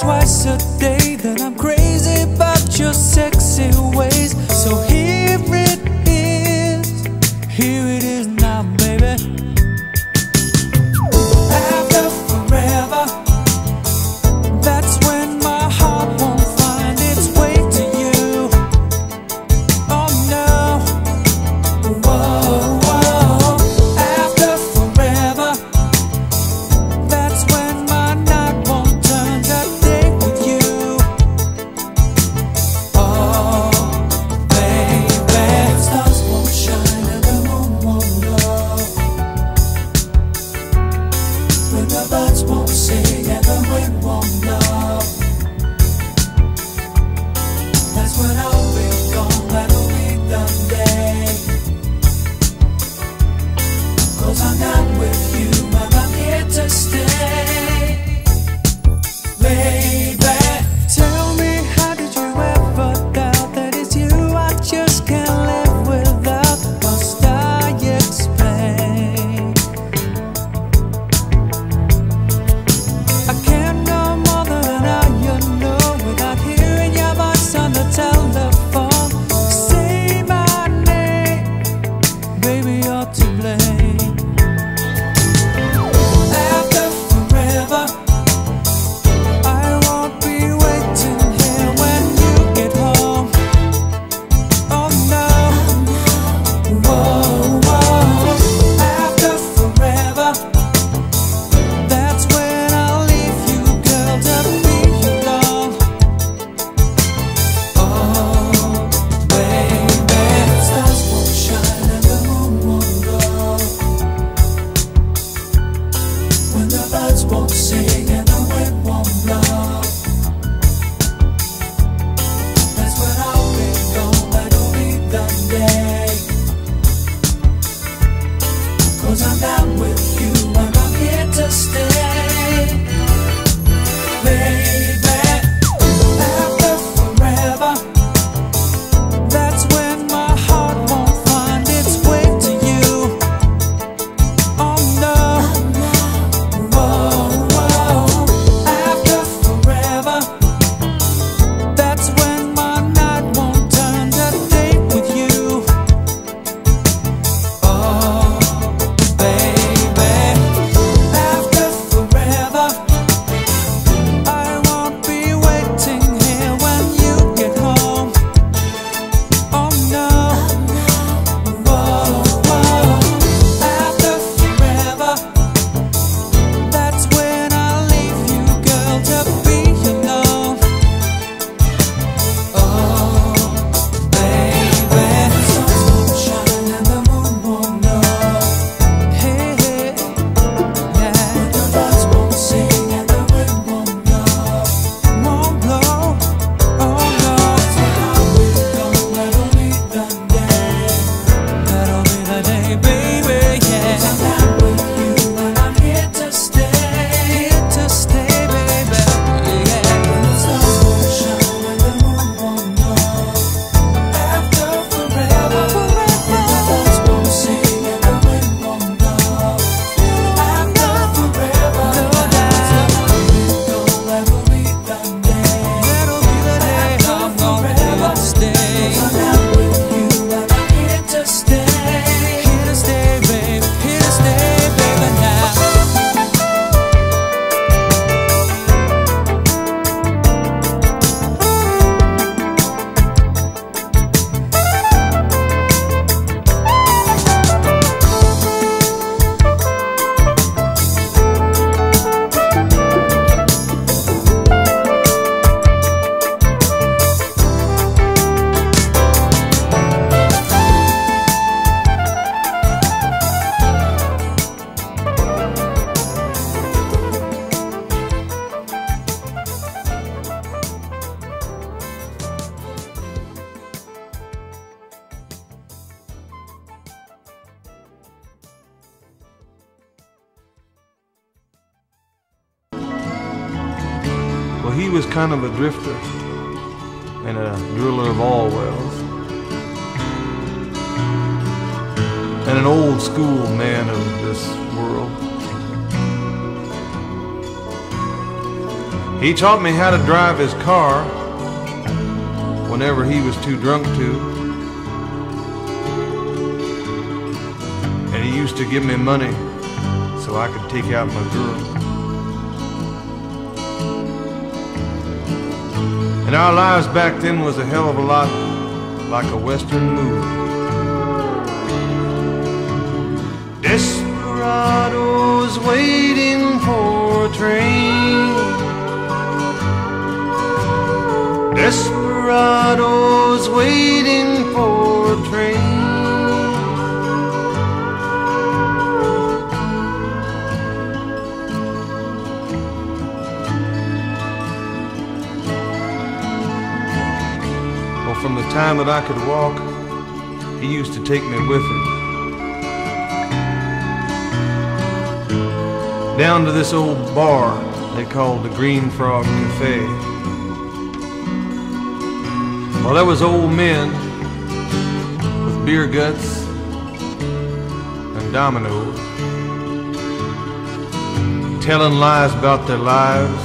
twice a day. Well, he was kind of a drifter and a driller of all wells. And an old school man of this world. He taught me how to drive his car whenever he was too drunk to. And he used to give me money so I could take out my girl. And our lives back then was a hell of a lot like a western movie. Desperados waiting for a train. time that I could walk, he used to take me with him. Down to this old bar they called the Green Frog Cafe. Well, there was old men with beer guts and dominoes telling lies about their lives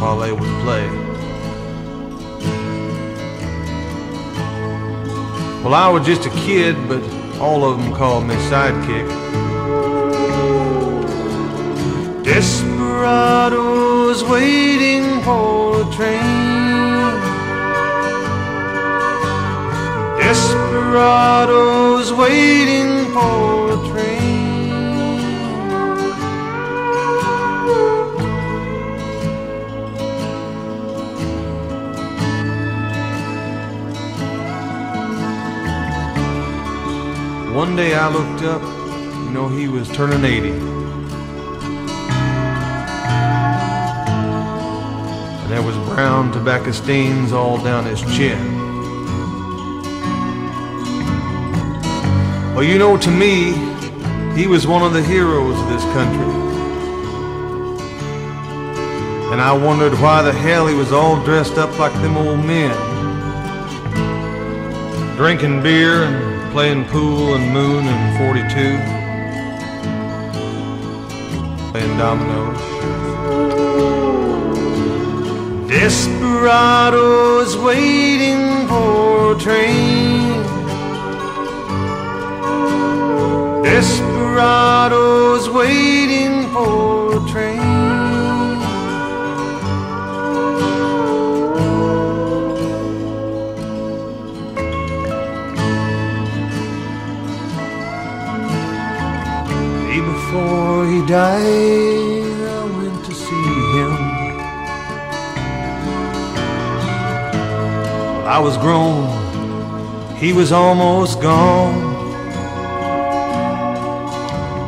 while they would play. Well, I was just a kid, but all of them called me Sidekick. Desperados waiting for a train. Desperados waiting for a train. One day I looked up, you know, he was turning 80. And there was brown tobacco stains all down his chin. Well, you know, to me, he was one of the heroes of this country. And I wondered why the hell he was all dressed up like them old men. Drinking beer and playing pool and moon and 42. Playing dominoes. Desperados waiting for a train. Desperados before he died, I went to see him. I was grown, he was almost gone.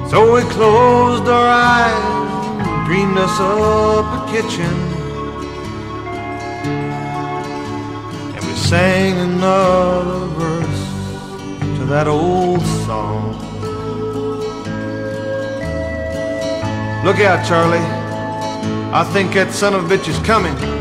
So we closed our eyes, dreamed us up a kitchen. And we sang another verse to that old song. Look out, Charlie. I think that son of a bitch is coming.